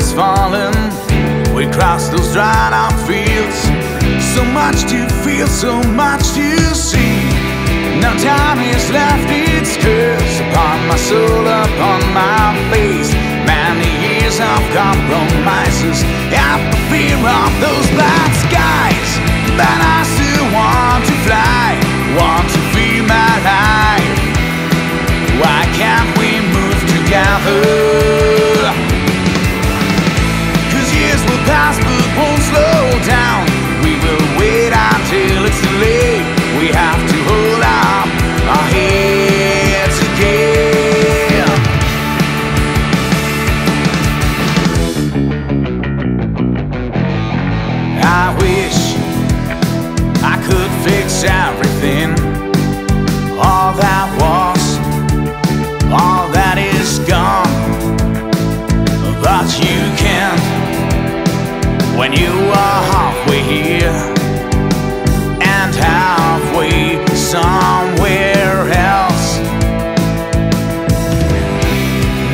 has fallen. We cross those dried out fields. So much to feel, so much to see. No time is left, it's curse upon my soul, upon my face. Many years of compromises, at the fear of those black skies. But I still want to fly, want to feel my life. Why can't we move together? When you are halfway here and halfway somewhere else.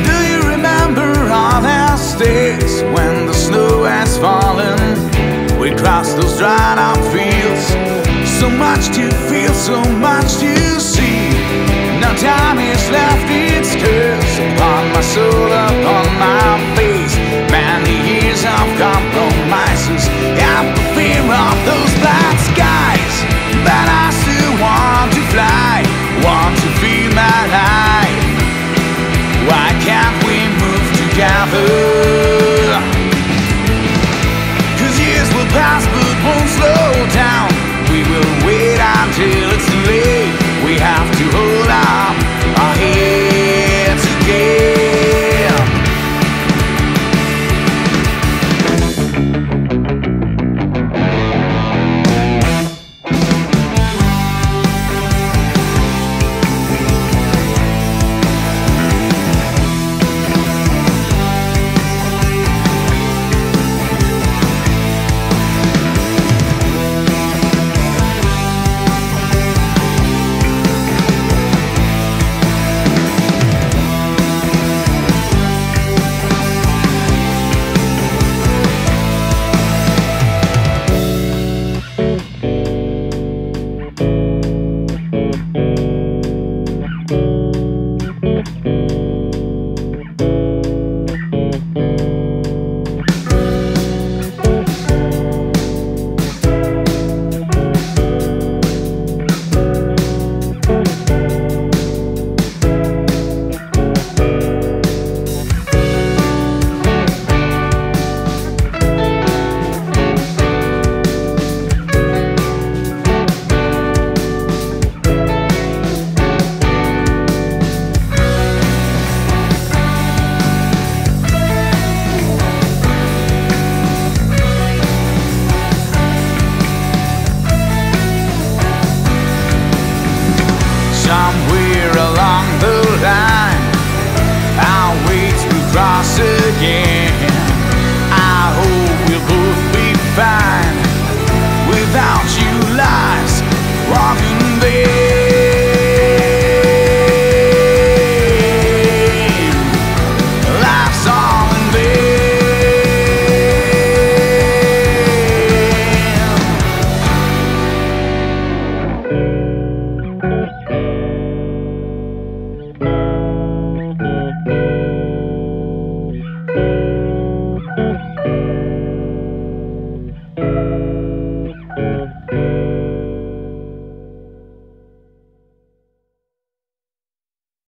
Do you remember all those days when the snow has fallen? We crossed those dried out fields. So much to feel, so much to see. No time is left, it's curse upon my soul,